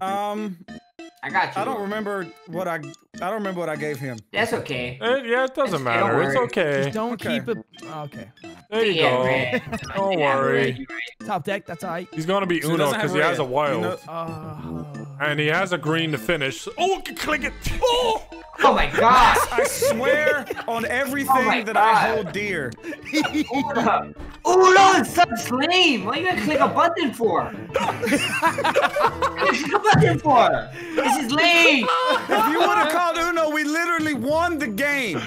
Um, I got you. I don't remember what I. I don't remember what I gave him. That's okay. Eh, yeah, it doesn't Don't matter. It's worry. okay. Don't Okay. keep it. Okay. There you Yeah, go. red. Don't worry. red, you're right. Top deck. That's alright. He's gonna be So Uno because he has a wild. You know- Uh, And he has a green to finish. Oh, click it. Oh! Oh my god! I swear on everything Oh my that I hold dear. oh Uno is such lame. What are you gonna click a button for? what are you click a button for? This is lame. If you would have called Uno, we literally won the game.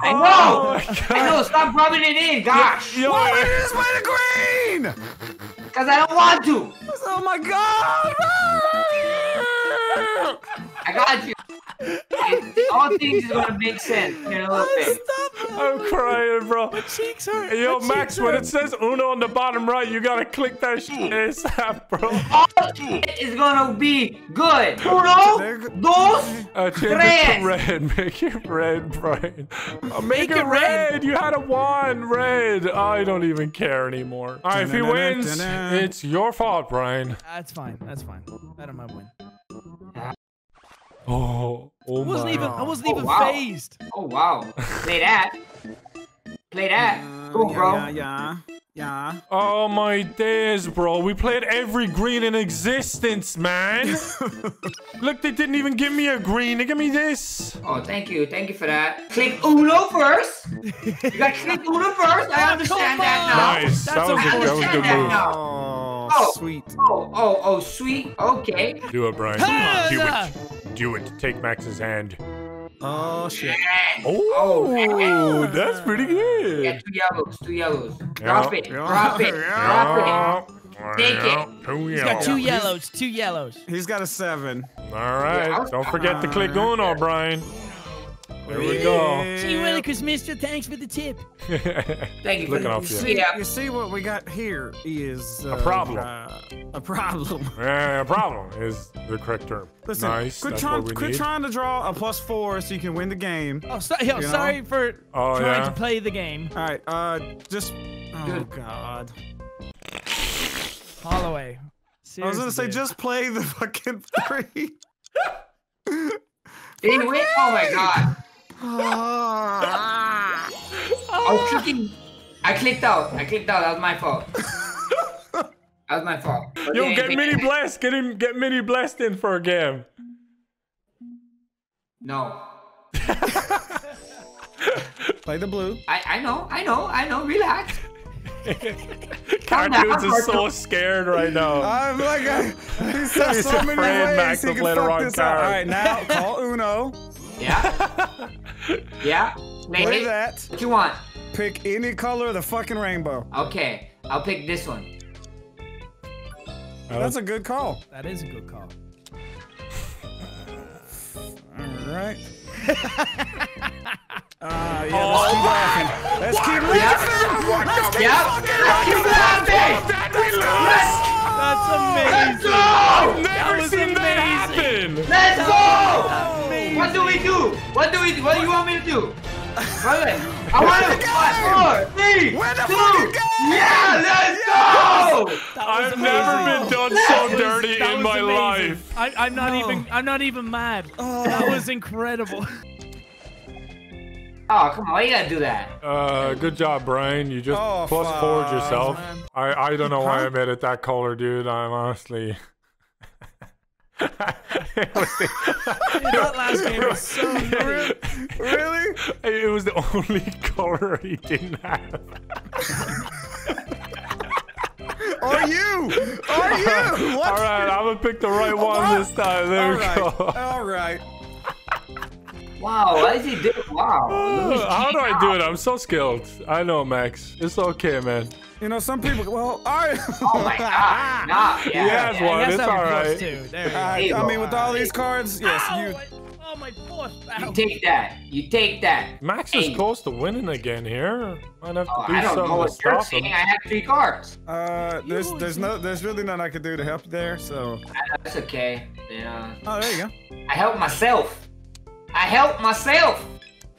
I Oh know. my I know. Stop rubbing it in. Gosh. Yo, Why would you just play the green? Because I don't want to. Oh my god! I got you. It- all things is gonna make sense in a little bit. I'm crying, bro. My cheeks hurt. Yo, My Max, cheeks when hurt. it says Uno on the bottom right, you gotta click that shit ASAP, bro. All shit is gonna be good. Uno, dos, Uh, change it Tres. to red. Make it red, Brian. Uh, make, it it red. red. You had a one red. I don't even care anymore. All right, if he wins, it's your fault, Brian. That's fine. That's fine. Better my win. Oh, oh I wasn't my. even. I wasn't Oh, even wow. phased. Oh wow. Play that. Play that. Go, bro. Yeah, yeah, yeah. Oh my days, bro. We played every green in existence, man. Look, they didn't even give me a green. They gave me this. Oh, thank you. Thank you for that. Click Uno first. You gotta click Uno first. I understand that now. Nice. That That's was, a, a- that was a good move. Oh, Oh. sweet. Oh, oh, oh, sweet. Okay. Do it, Brian. Ah, Do yeah. it. Do it. Take Max's hand. Oh shit. Oh, oh that's pretty good. Yeah, two yellows, two yellows. Drop it, drop it, drop it. Take it. Two He's got two yellows. yellows. Two yellows. He's got a seven. All right. Yeah, Don't forget to click uh, Uno, uh, Brian. There we go. Gee, Willikers, mister. Thanks for the tip. Thank you for Looking the off you. See, Yeah. you see what we got here is uh, problem. Uh, a problem. Uh, problem is the correct term. Listen, nice. quit, That's trying, what we quit need. trying to draw a plus four so you can win the game. Oh, so, yo, You know? sorry for Oh, trying yeah? to play the game. All right, uh, just. Oh Good. God. Holloway. I was gonna say just play the fucking three. Anyway, oh my god. I was clicking. I clicked out. I clicked out. That was my fault. That was my fault. But Yo, get Mini Blast. Get him. Get Mini Blast in for a game. No. play the blue. I, I know, I know, I know. Relax. Cartoonz is so scared right now. I'm like, uh, I, he's got He's so many afraid ways Max he will can play the fuck wrong this up. All right, now call Uno. Yeah. yeah. Play, Play it. that. What you want? Pick any color of the fucking rainbow. Okay, I'll pick this one. That's a good call. That is a good call. All right. Uh, yeah, let's keep laughing. Let's keep laughing. Let's keep Yep. fucking Let's keep laughing. That's amazing. Let's go. Never was seen that amazing. happen. Let's go. Amazing. What do we do? What do we do? What do you want me to do? Brother, I want to five, four, three, Win the two. fucking game. Yeah, let's go. I've never been done so was- dirty that in my amazing. life. I, I'm not even. I'm not even mad. That was incredible. Oh, come on. Why you gotta do that? Uh, good job, Brian. You just Oh, plus forward fuck, yourself. man. I I don't know why Huh? I made it that color, dude. I'm honestly. that last game was so good. Really? it was the only color he didn't have. Are you? Or you? What? All right, I'm gonna pick the right one What? this time. There All we right. go. All right. Wow, why is he doing? Wow. look at How do I do it? I'm so skilled. I know, Max. It's okay, man. You know, some people. Well, all right. Oh my god. Nah, yeah. He has yeah. one. I guess It's that was all plus right. two. There you go. I, I mean, with all these cards, yes, Ow, you. Oh my foot. You take that. You take that. Max Hey. is close to winning again here. Might have to Oh, do I don't know something to what you're stop saying. him. I have three cards. Uh, there's there's no there's really nothing I could do to help you there. So. That's okay. Yeah. Oh, there you go. I help myself. I help myself.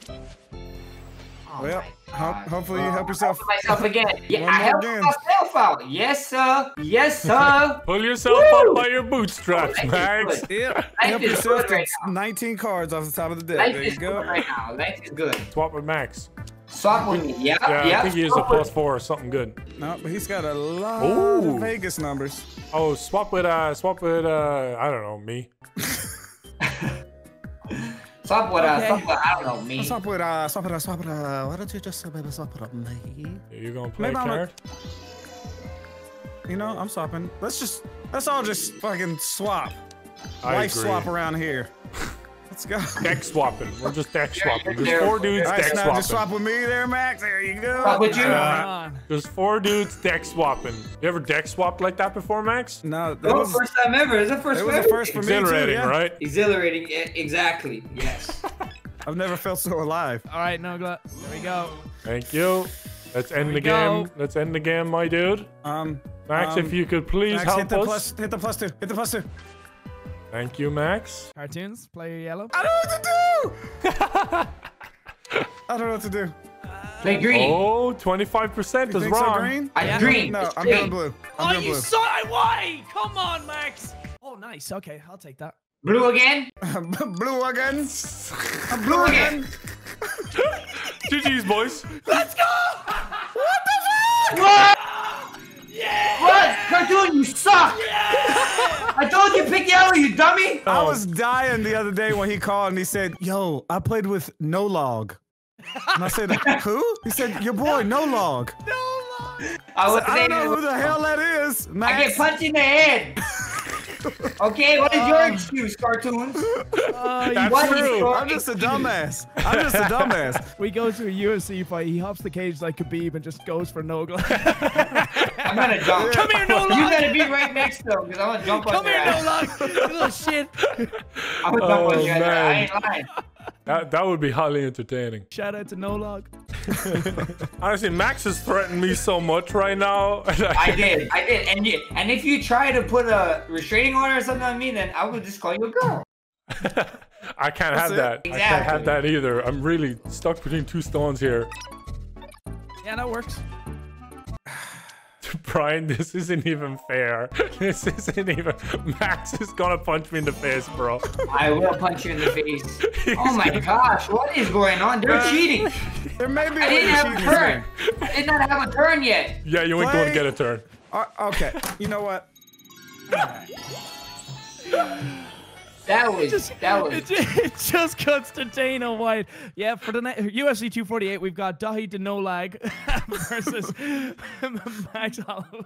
Oh Well. my Ho- hopefully you help yourself. myself again. Yeah, One I more helped again. myself out. Yes, sir. Yes, sir. Pull yourself Woo! up by your bootstraps, Life is Max. good. Yep. Life Help is yourself good right 19 cards off the top of the deck. Life there is you go. right now. Life is good. Swap with Max. Swap with me. Yeah, Yeah, yeah. I think he is a plus four or something good. No, but he's got a lot Ooh. of Vegas numbers. Oh, swap with uh, swap with uh, I don't know me. Swap with uh, Okay. swap with I don't know me. Swap with swap with swap with uh. Why don't you just uh, maybe swap with me? You gonna play Maybe a I'm a- You know, I'm swapping. Let's just let's all just fucking swap. I Life agree. swap around here. Let's go. Deck swapping. We're just deck Yeah, swapping. you're There's four dudes All right, deck so now swapping. just swap with me there, Max. There you go. Swap with you. Come Uh, on. There's four dudes deck swapping. You ever deck swapped like that before, Max? no, that No, was, first time ever. It's the first it time was a ever. first for me too. Exhilarating, Yeah. right? Exhilarating. Exactly. Yes. I've never felt so alive. All right, Nogla. There we go. Thank you. Let's end we the game. go. Let's end the game, my dude. Um, Max, um, if you could please Max, help hit the us. plus, hit the plus two, hit the plus two. Thank you, Max. Cartoonz, player yellow. I don't know what to do. I don't know what to do. Play green. Oh, 25% You is think so, wrong. green? I Yeah. green. No, It's I'm green. doing blue. I'm Oh, doing you blue. saw it. Why? Come on, Max. Oh, nice. Okay, I'll take that. Blue again. blue again. Blue again. GG's, boys. Let's go. What? The fuck? What? I Oh. was dying the other day when he called and he said, "Yo, I played with No Log," and I said, "Who?" He said, "Your boy No Log." I was I don't know who the hell that is. I get punched in the head. Okay, what is your excuse, Cartoonz? Uh, That's What is true. your I'm just a dumbass. I'm just a dumbass. we go to a UFC fight. He hops the cage like Khabib and just goes for Nogla. I'm gonna jump. Come here, no You gotta be right next to him, because I'm gonna jump on Come your here, ass. no lie. You little shit. I'm gonna jump Oh, on your ass. I man. ain't lying. That, that would be highly entertaining. Shout out to No Log. Honestly, Max has threatened me so much right now. I did, I did, and you, and if you try to put a restraining order or something on me, then I will just call you a girl. I can't have it. that. I can't have that either. I'm really stuck between two stones here. Yeah, that works. Brian, this isn't even fair. This isn't even. Max is gonna punch me in the face, bro. I will punch you in the face. Oh my gosh, what is going on? They're cheating. There may be a I way didn't to have a turn. game. I did not have a turn yet. Yeah, you ain't gonna get a turn. Uh, okay, you know what? That was Just, that was. it, ju- it just cuts to Dana White. Yeah, for the ne- UFC 248, we've got Daithi Denolag versus Max Holloway.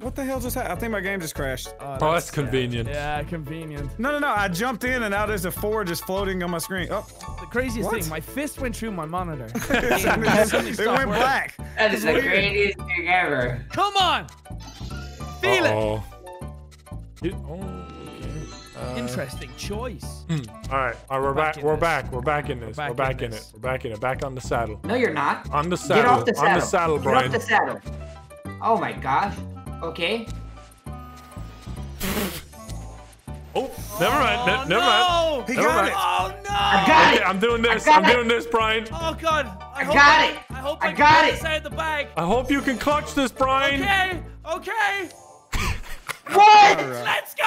What the hell just happened? I think my game just crashed. Oh, oh that's convenient. Yeah, convenient. No, no, no. I jumped in and now there's a four just floating on my screen. Oh, The craziest What? thing, my fist went through my monitor. it, It it went working. black. That is the weird. greatest thing ever. Come on! Feel it! Uh-oh. You- oh, okay. Uh, Interesting choice. all right, all right, we're back back. We're this. back. We're back in this. back We're back in it. We're back in it. Back on the saddle. No, you're not. On the saddle. Get off the saddle. On the saddle, Get off the saddle. Oh my gosh. Okay. Oh, never mind. ne- Oh, never mind. no! He Never got mind. it. Oh no! I got Okay, it. I'm doing this. I'm it. doing this, Brian. Oh god! I, hope got I, it. I hope I I, got it. this out of the bag. I hope you can clutch this, Brian. Okay, okay. What? Let's go!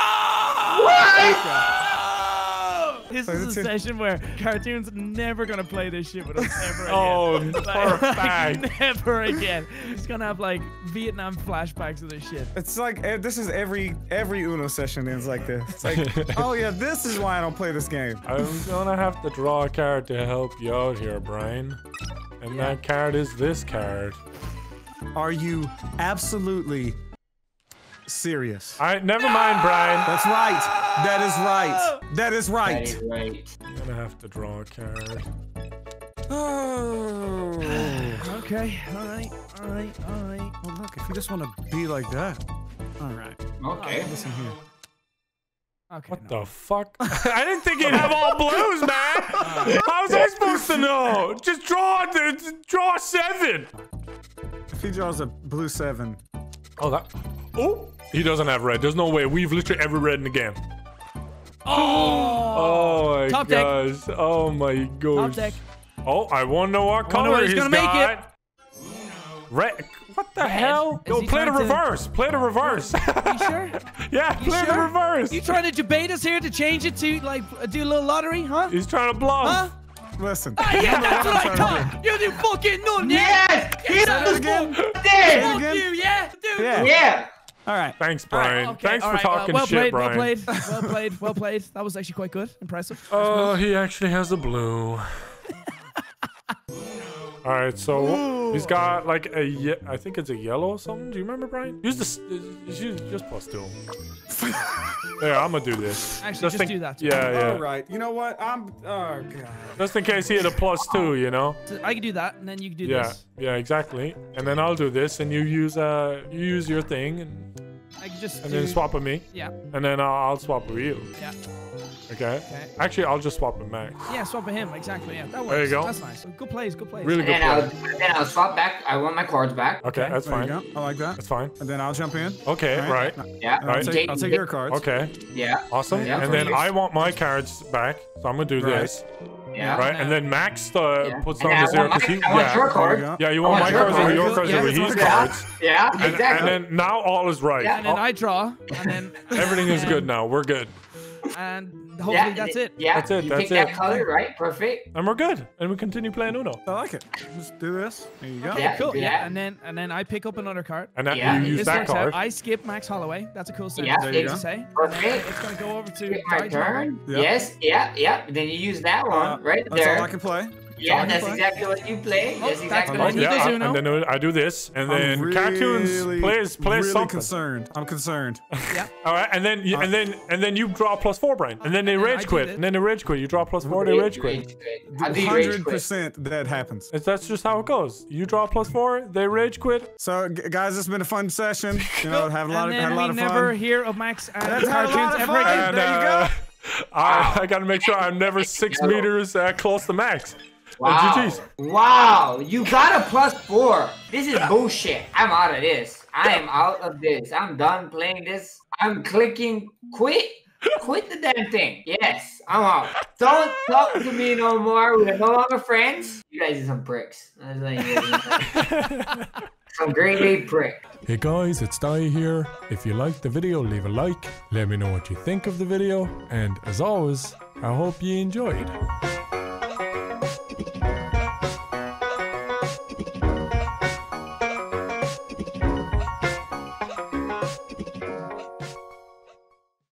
What? This is a session where Cartoonz never gonna play this shit with us ever again. Oh, Like, for a fact. never again. He's gonna have like Vietnam flashbacks of this shit. It's like eh, this is every every Uno session ends like this. It's like, oh yeah, this is why I don't play this game. I'm gonna have to draw a card to help you out here, Brian. And that card is this card. Are you absolutely serious? All right, never mind, Brian. That's right. That is right. Oh. That is right. is right. I'm gonna have to draw a card. Oh. Okay, alright, alright, alright. Well, look, if you just want to be like that. All right. Okay. Listen here. Okay. What no. the fuck? I didn't think you'd have all blues, man. How was I supposed to know? Just draw the draw seven. If he draws a blue seven, Oh, that. Oh, he doesn't have red. There's no way. We've literally every red in the game. Oh! Oh my Top deck. Oh my gosh. Top deck. Oh, I wonder what Wonder color what he's he's gonna make it. got. Red. What the hell? Is Yo, play the trying to- reverse. Play the reverse. Are you sure? yeah, You play the reverse. You trying to debate us here to change it to like do a little lottery, huh? He's trying to bluff. Huh? Listen. Ah, yeah, that's what I thought. You do fucking none, yeah. Yes! He Say that does again. Did! Fuck again? you, yeah, dude. Yeah. Yeah! All right. Thanks, Brian. Okay, Thanks all for right, well- talking well, shit, played, Brian. Well played, well played, well played. That was actually quite good, impressive. Oh, he actually has a blue. All right, so he's got like a ye- I think it's a yellow or something. Do you remember, Brian? Use this. Use just plus two. yeah, I'm gonna do this. Actually, just in- do that. Yeah, yeah. All right. You know what? I'm. Oh god. Just in case he had a plus two, you know. So I can do that, and then you can do Yeah, this. yeah, exactly. And then I'll do this, and you use uh, you use your thing, and, I can just and do, then swap with me, Yeah, and then I'll, I'll swap with you. yeah, Okay. Okay. Actually, I'll just swap with Max. yeah. Swap with him, exactly. Yeah, that works. There you go. That's nice. Good plays, good plays. Really And good. then I'll, then I'll swap back. I want my cards back. Okay, that's There you fine. go. I like that. That's fine. And then I'll jump in. Okay, Right. Yeah. And I'll, Right. take, I'll take your cards. Okay, Yeah. awesome. Yeah, and then please. I want my cards back, so I'm gonna do Right. this, Yeah. right? And then Max uh, Yeah. puts And down I the zero because he, I want yeah, your card. yeah, you want want my your cards over your cards Yeah, over that's his my cards, Yeah, and, exactly. and then now all is right. Yeah. And then I draw, and then everything is good now. We're good, and hopefully yeah, that's it. Yeah, That's it, You that's pick that color, right? Perfect. and we're good, and we continue playing Uno. I like it. Just do this. There you go. Yeah. Cool. Yeah, and then and then I pick up another card. And that, Yeah, you use This that card. out. I skip Max Holloway. That's a cool sentence Yeah, There you to say. Perfect. It's gonna go over to my turn. Yeah. Yes. Yeah. Yeah. Then you use that one Uh, right That's all I can play. Yeah, all I can that's play. exactly what you play. Oh, That's that's exactly what need you yeah, this I- and then I do this, and then I'm Cartoonz really, plays plays really something. concerned. I'm concerned. Yeah. All right, and then you, and then and then you draw plus four, Brian, and then they And rage quit, and then they rage quit. You draw plus four, they rage quit. I'll do rage Hundred percent that happens. It's, that's just how it goes. You draw plus four, they rage quit. So, guys, it's been a fun session. You know, have a lot of then had a lot we of never hear of Max and Let's have a lot Cartoonz ever again. There you uh, I, I gotta make sure I'm never six meters uh, close to max. Uh, Wow. GG's. Wow. You got a plus four. This is bullshit. I'm out of this. I am out of this. I'm done playing this. I'm clicking quit. Quit the damn thing. Yes, I'm out. Don't talk to me no more. We're no longer friends. You guys are some pricks. I was like, you some green bay prick. Hey guys, it's Daithi here. If you liked the video, leave a like. Let me know what you think of the video. And as always, I hope you enjoyed.